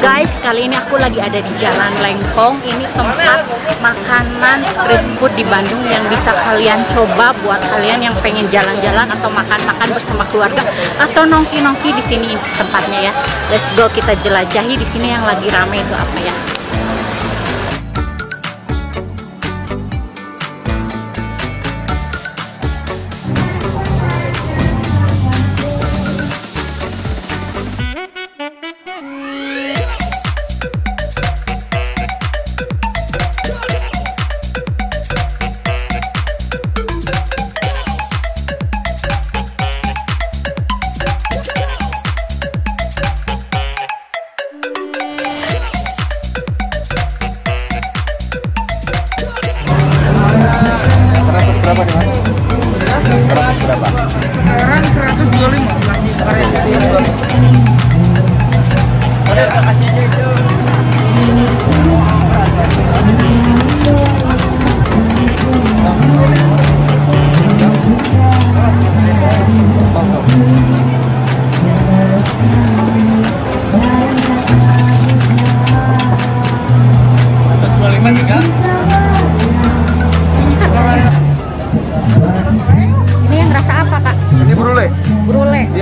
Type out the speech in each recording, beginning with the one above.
Guys, kali ini aku lagi ada di Jalan Lengkong. Ini tempat makanan street food di Bandung yang bisa kalian coba buat kalian yang pengen jalan-jalan atau makan-makan bersama keluarga atau nongki-nongki di sini tempatnya ya. Let's go kita jelajahi di sini yang lagi rame itu apa ya.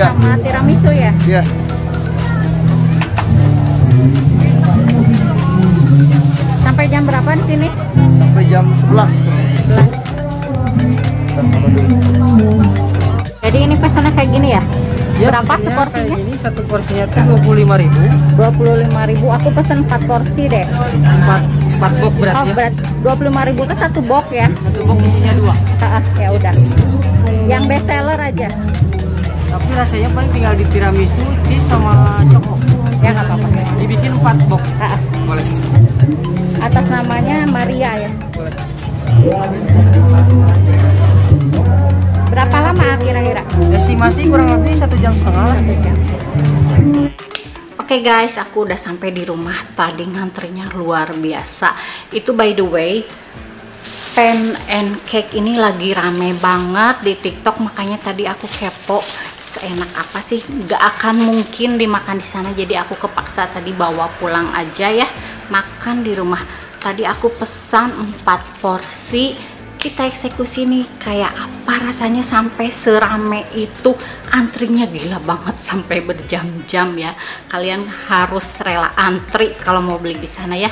Iya. sama tiramisu ya? Iya. Sampai jam berapa di sini? Sampai jam 11. Jadi ini pesannya kayak gini ya? Berapa pesennya seporsinya? Gini satu porsinya tuh 25 ribu 25.000. Aku pesen 4 porsi deh. 4, 4 box berat Oh, ya berat 25.000 itu satu box ya? Satu box isinya dua Ah, ya udah. Yang best seller aja. Tapi rasanya paling tinggal di tiramisu, cheese sama coko Ya nggak apa-apa. Dibikin 4 box Ah. Boleh atas namanya Maria ya. Boleh Berapa lama kira-kira? Estimasi kurang lebih satu jam setengah lah Oke guys, aku udah sampai di rumah. Tadi ngantrinya luar biasa. Itu by the way, pan and cake ini lagi rame banget di TikTok. Makanya tadi aku kepo seenak apa sih? Gak akan mungkin dimakan di sana. Jadi aku kepaksa tadi bawa pulang aja ya. Makan di rumah. Tadi aku pesan 4 porsi kita eksekusi nih kayak apa rasanya sampai serame itu antrinya gila banget sampai berjam-jam ya kalian harus rela antri kalau mau beli di sana ya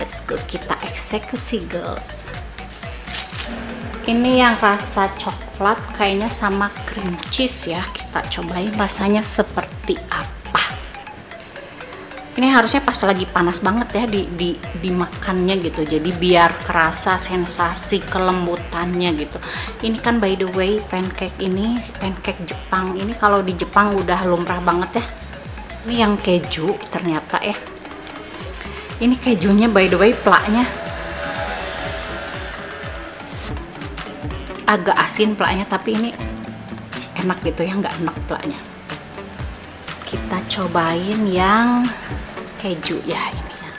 let's go kita eksekusi girls ini yang rasa coklat kayaknya sama cream cheese ya kita cobain rasanya seperti apa? Ini harusnya pas lagi panas banget ya di, di dimakannya gitu. Jadi biar kerasa sensasi kelembutannya gitu. Ini kan by the way pancake ini pancake Jepang. Ini kalau di Jepang udah lumrah banget ya. Ini yang keju ternyata ya. Ini kejunya by the way plaknya. Agak asin plaknya tapi ini enak gitu ya nggak enak plaknya kita cobain yang keju ya ini ya.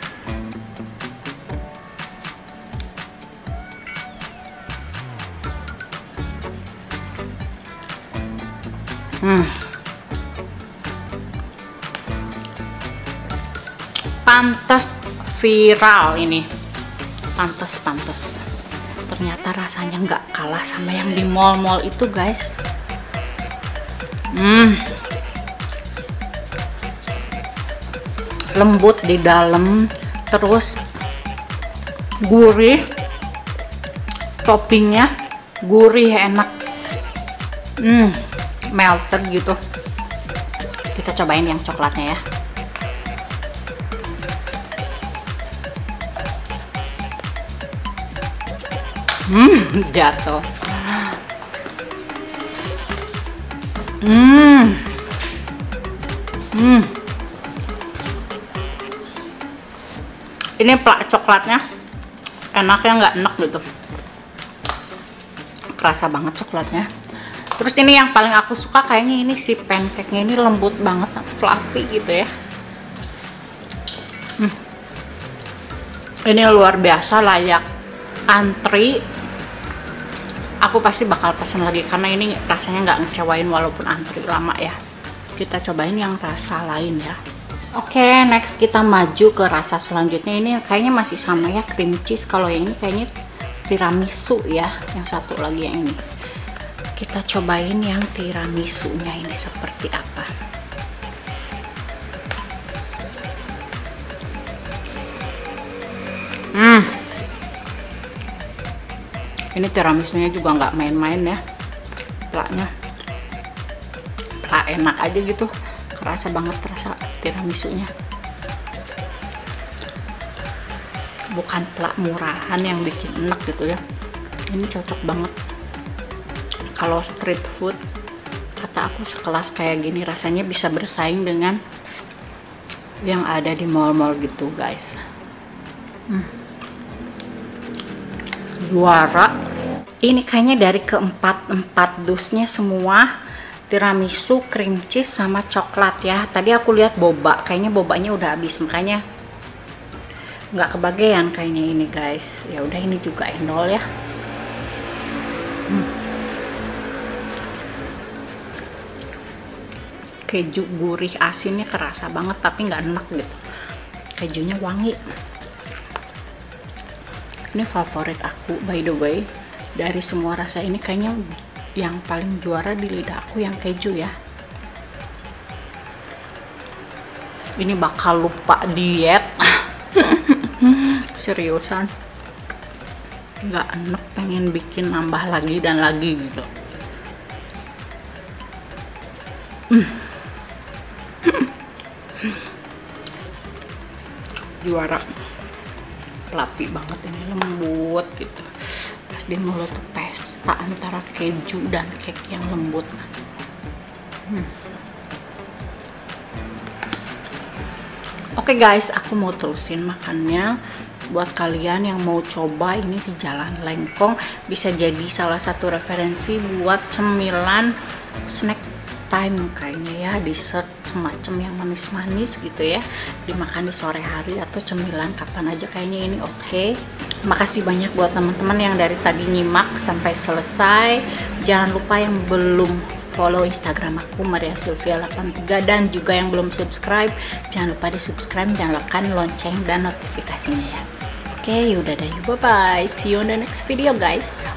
Hmm. Pantas viral ini. Pantas pantas. Ternyata rasanya nggak kalah sama yang di mall-mall itu, guys. Hmm. lembut di dalam terus gurih. Toppingnya gurih enak. Hmm melted gitu. Kita cobain yang coklatnya ya. Hmm jatuh hmm. Hmm. Ini plak coklatnya. Enaknya nggak enak gitu. Kerasa banget coklatnya. Terus ini yang paling aku suka kayaknya ini si pancake nya ini lembut banget fluffy gitu ya. Hmm. ini luar biasa layak antri aku pasti bakal pesan lagi karena ini rasanya nggak ngecewain walaupun antri lama ya kita cobain yang rasa lain ya Oke, next kita maju ke rasa selanjutnya. Ini kayaknya masih sama ya, cream cheese. Kalau yang ini kayaknya tiramisu ya. Yang satu lagi yang ini. Kita cobain yang tiramisunya ini seperti apa. Hmm. Ini tiramisunya juga nggak main-main ya. Plaknya. Plak enak aja gitu kerasa banget rasa tiramisunya bukan plak murahan yang bikin enak gitu ya ini cocok banget kalau street food kata aku sekelas kayak gini rasanya bisa bersaing dengan yang ada di mall-mall gitu guys hmm. Juara ini kayaknya dari keempat empat dusnya semua tiramisu, cream cheese sama coklat ya. Tadi aku lihat boba, kayaknya bobanya udah habis makanya nggak kebagian kayaknya ini guys. Ya udah ini juga endol ya. Hmm. Keju gurih asinnya kerasa banget tapi nggak enak gitu. Kejunya wangi. Ini favorit aku by the way. Dari semua rasa ini kayaknya yang paling juara di lidah aku yang keju ya. Ini bakal lupa diet. Seriusan? Nggak enak pengen bikin nambah lagi dan lagi gitu. Juara pelapi banget ini lembut gitu. Pas di mulut tuh pesta antara keju dan cake yang lembut hmm. oke okay guys aku mau terusin makannya. Buat kalian yang mau coba ini di Jalan Lengkong. Bisa jadi salah satu referensi buat cemilan snack time kayaknya ya dessert semacam yang manis-manis gitu ya dimakan di sore hari atau cemilan kapan aja kayaknya ini oke. Okay. makasih banyak buat teman-teman yang dari tadi nyimak sampai selesai. Jangan lupa yang belum follow instagram aku Maria Sylvia 83 dan juga yang belum subscribe jangan lupa di subscribe nyalakan lonceng dan notifikasinya ya. Oke okay, yaudah deh bye bye see you on the next video guys